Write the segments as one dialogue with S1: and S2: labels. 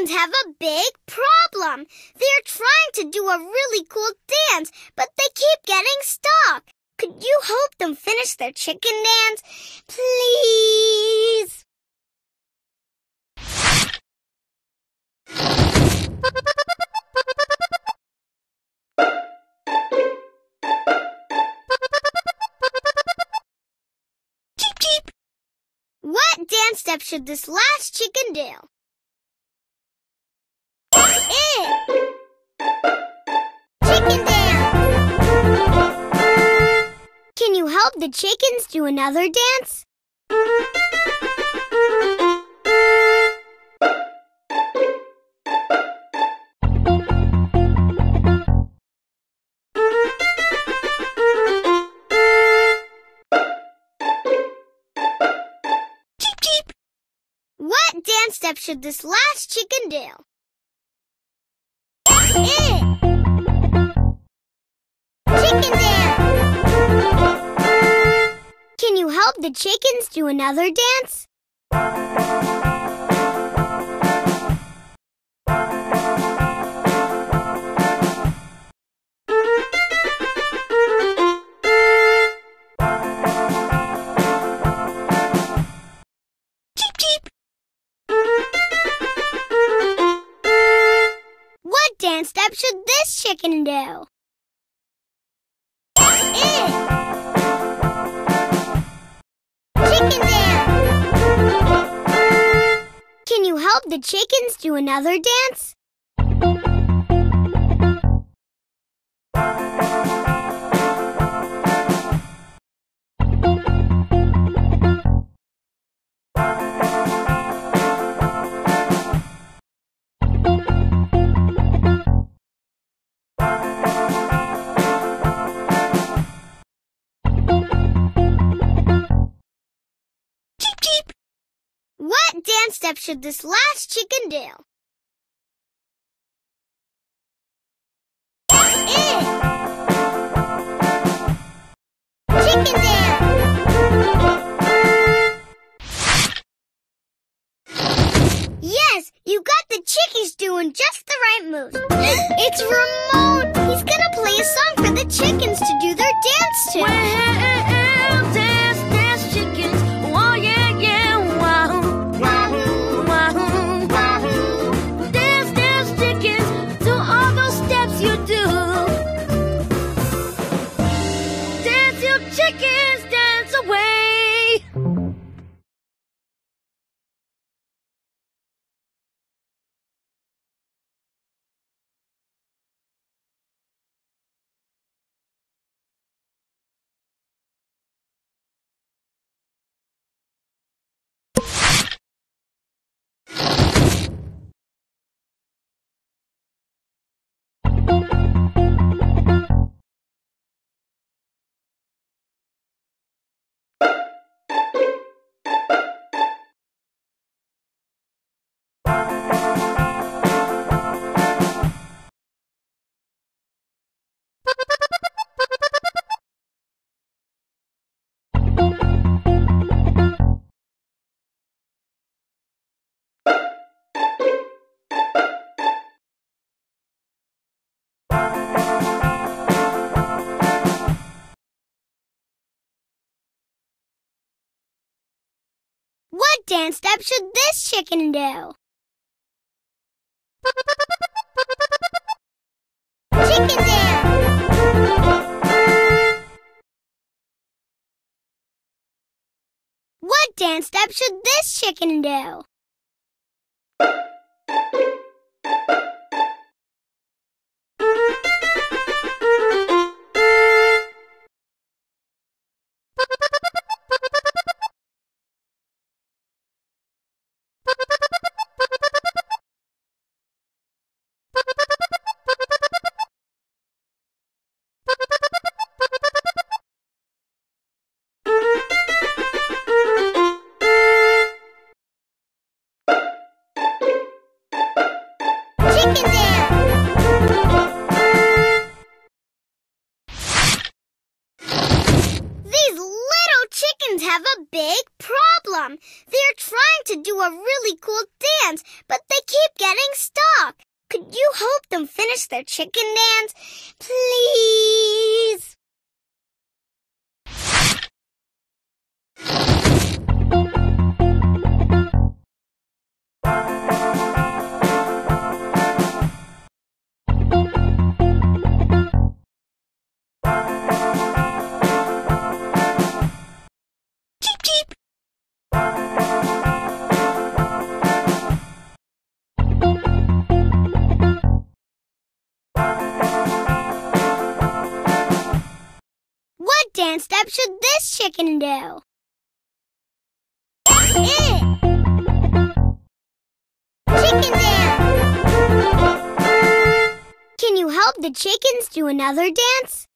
S1: chickens have a big problem. They're trying to do a really cool dance, but they keep getting stuck. Could you help them finish their chicken dance? Please? What dance step should this last chicken do? Can you help the chickens do another dance? Cheep cheep. What dance step should this last chicken do? Chicken dance. Can you help the chickens do another dance? What step should this chicken do? Chicken dance. Can you help the chickens do another dance? Dance step should this last chicken do? Chicken dance. Yes, you got the chickies doing just the right moves. It's Ramone. He's gonna play a song for the chickens to do their dance to. What dance step should this chicken do? Chicken dance. What dance step should this chicken do? These little chickens have a big problem. They're trying to do a really cool dance, but they keep getting stuck. Could you help them finish their chicken dance? Please? Dance step should this chicken do? It. Chicken dance. Can you help the chickens do another dance?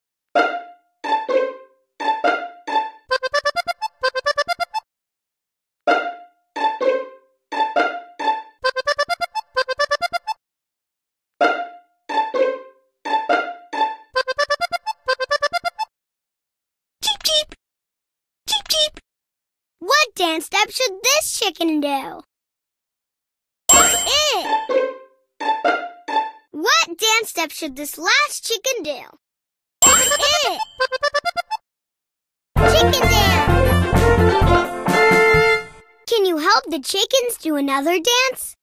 S1: Dance step should this chicken do? It. What dance step should this last chicken do? It. Chicken dance. Can you help the chickens do another dance?